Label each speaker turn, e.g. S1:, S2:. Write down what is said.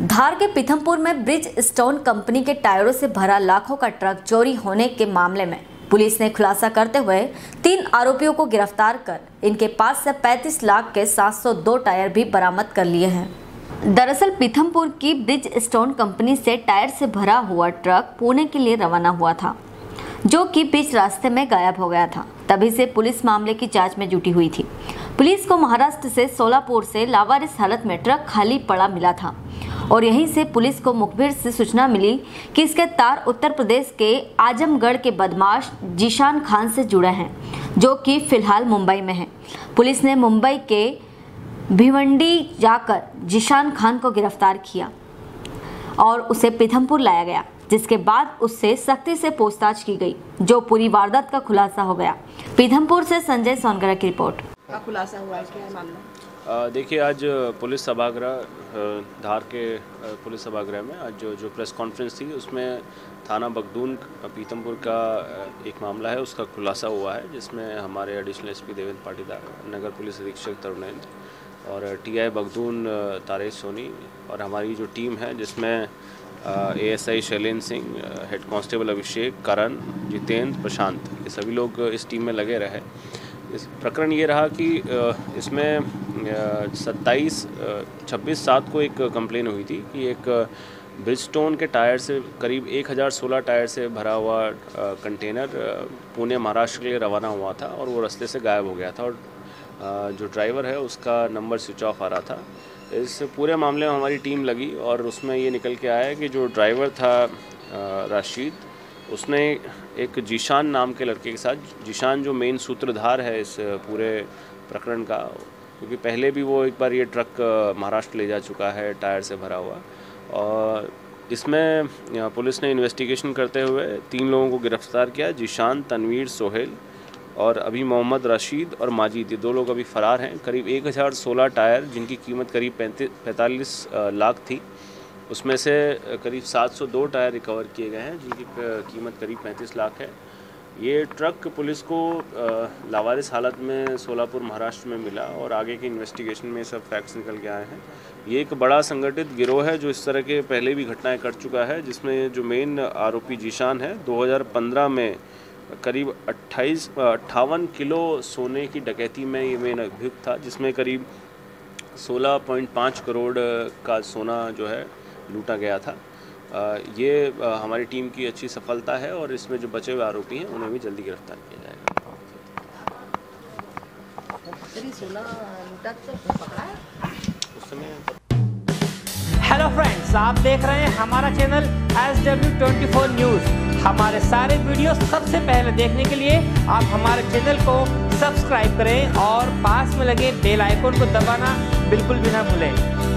S1: धार के पीथमपुर में bridge stone company के टायरों से भरा लाखों का ट्रक चोरी होने के मामले में पुलिस ने खुलासा करते हुए तीन आरोपियों को गिरफ़्तार कर इनके पास से 35 लाख के 702 टायर भी बरामद कर लिए हैं। दरअसल पीथमपुर की ब्रिज स्टोन कंपनी से टायर से भरा हुआ ट्रक पुणे के लिए रवाना हुआ था, जो कि बीच रास्ते में गायब हो गया था। तभी से पुलिस मामले की जाँच में जुटी हुई थी। पुलिस को महाराष्ट्र से सोलापुर से लावारिस हालत में ट्रक खाली पड़ा मिला था। और यहीं से पुलिस को मुखबिर से सूचना मिली कि इसके तार उत्तर प्रदेश के आजमगढ़ के बदमाश जीशान खान से जुड़े हैं, जो कि फ़िलहाल मुंबई में है। पुलिस ने मुंबई के भिवंडी जाकर जीशान खान को गिरफ़्तार किया और उसे पीथमपुर लाया गया, जिसके बाद उससे सख्ती से पूछताछ की गई, जो पूरी वारदात का खुलासा हो गया। पीथमपुर से संजय सोनगरा की रिपोर्ट।
S2: खुलासा हुआ है मामला
S3: देखिए, आज पुलिस सभागृह धार के पुलिस सभागृह में आज जो जो प्रेस कॉन्फ्रेंस थी, उसमें थाना बगदून पीतमपुर का एक मामला है, उसका खुलासा हुआ है, जिसमें हमारे एडिशनल एसपी देवेंद्र पाटीदार, नगर पुलिस अधीक्षक तरुणेंद्र और टीआई बगदून तारेश सोनी और हमारी जो टीम है, जिसमें ASI Shailendra Singh head constable Abhishek Karan, Jitendra, Prashant, ये सभी लोग इस टीम में लगे रहे। इस प्रकरण ये रहा कि इसमें सत्ताईस छब्बीस सात को एक कंप्लेन हुई थी कि एक ब्रिजस्टोन के टायर से करीब 1016 टायर से भरा हुआ कंटेनर पुणे, महाराष्ट्र के लिए रवाना हुआ था और वो रास्ते से गायब हो गया था और जो ड्राइवर है उसका नंबर स्विच ऑफ़ आ रहा था। इस पूरे मामले में हमारी टीम लगी और उसमें ये निकल के आया कि जो ड्राइवर था राशिद उसने एक जीशान नाम के लड़के के साथ, जीशान जो मेन सूत्रधार है इस पूरे प्रकरण का, क्योंकि पहले भी वो एक बार ये ट्रक महाराष्ट्र ले जा चुका है, टायर से भरा हुआ। और इसमें पुलिस ने इन्वेस्टिगेशन करते हुए तीन लोगों को गिरफ़्तार किया, जीशान, तनवीर, सोहेल और अभी मोहम्मद रशीद और माजिद। ये दो लोग अभी फ़रार हैं। करीब एक हज़ार सोलह टायर, जिनकी कीमत करीब पैंतीस, पैंतालीस लाख थी। उसमें से करीब 702 टायर रिकवर किए गए हैं, जिनकी कीमत करीब 35 लाख है। ये ट्रक पुलिस को लावारिस हालत में सोलापुर, महाराष्ट्र में मिला और आगे की इन्वेस्टिगेशन में सब फैक्ट्स निकल के आए हैं। ये एक बड़ा संगठित गिरोह है, जो इस तरह के पहले भी घटनाएँ कर चुका है, जिसमें जो मेन आरोपी जीशान है 2015 में करीब 28 अट्ठावन किलो सोने की डकैती में ये मेन अभियुक्त था, जिसमें करीब 16.5 करोड़ का सोना जो है लूटा गया था। ये हमारी टीम की अच्छी सफलता है और इसमें जो बचे हुए आरोपी हैं, उन्हें भी जल्दी गिरफ़्तार किया जाएगा।
S4: हेलो फ्रेंड्स आप देख रहे हैं हमारा channel S W twenty four news हमारे सारे वीडियो सबसे पहले देखने के लिए आप हमारे चैनल को सब्सक्राइब करें और पास में लगे बेल आइकन को दबाना बिल्कुल भी ना भूलें।